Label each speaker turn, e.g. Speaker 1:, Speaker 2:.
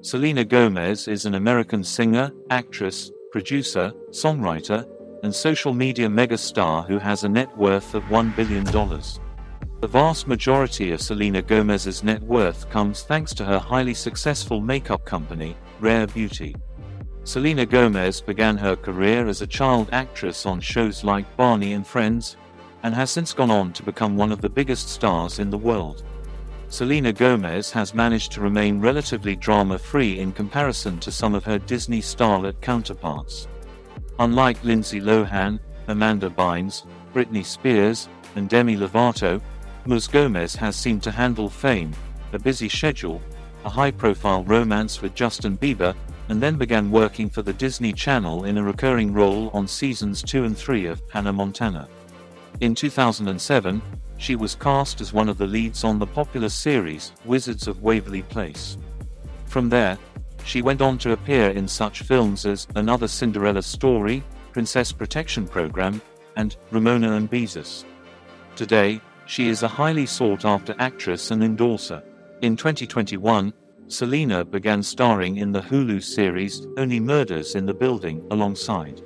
Speaker 1: Selena Gomez is an American singer, actress, producer, songwriter, and social media megastar who has a net worth of $1 billion. The vast majority of Selena Gomez's net worth comes thanks to her highly successful makeup company, Rare Beauty. Selena Gomez began her career as a child actress on shows like Barney and Friends, and has since gone on to become one of the biggest stars in the world. Selena Gomez has managed to remain relatively drama-free in comparison to some of her Disney starlet counterparts. Unlike Lindsay Lohan, Amanda Bynes, Britney Spears, and Demi Lovato, Ms. Gomez has seemed to handle fame, a busy schedule, a high-profile romance with Justin Bieber, and then began working for the Disney Channel in a recurring role on seasons 2 and 3 of Hannah Montana. In 2007, she was cast as one of the leads on the popular series Wizards of Waverly Place. From there, she went on to appear in such films as Another Cinderella Story, Princess Protection Program, and Ramona and Beezus. Today, she is a highly sought after actress and endorser. In 2021, Selena began starring in the Hulu series Only Murders in the Building alongside